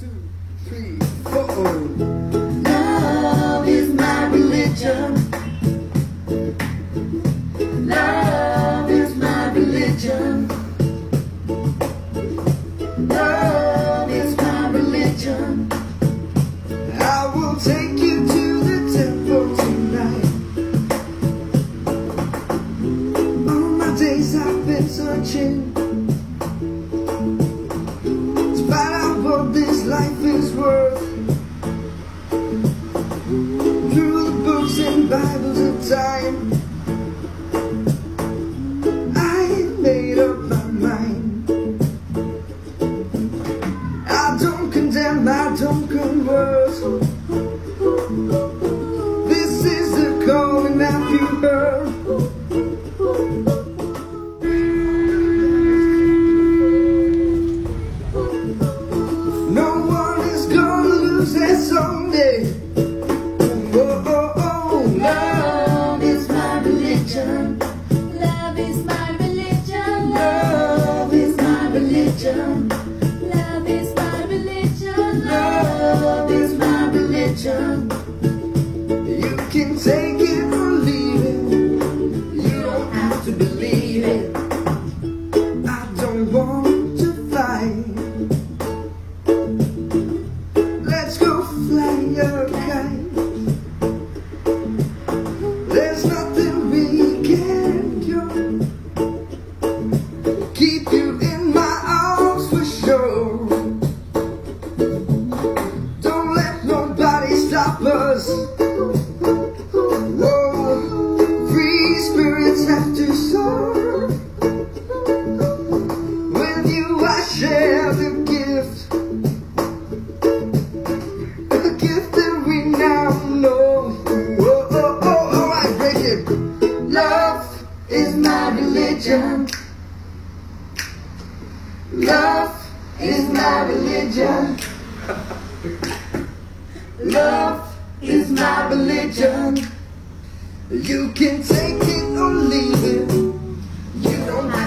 two, three, four. Love is my religion. Love is my religion. Love is my religion. I will take you to the temple tonight. All my days I've been searching time, I made up my mind. I don't condemn, I don't converse. I don't want to fight. Let's go fly your kite. There's nothing we can do. Keep you in my arms for sure. Don't let nobody stop us. You I share the gift, the gift that we now know. Oh, oh, oh, oh, I break it. Love is my religion. Love is my religion. Love is my religion. You can take it or leave it. You don't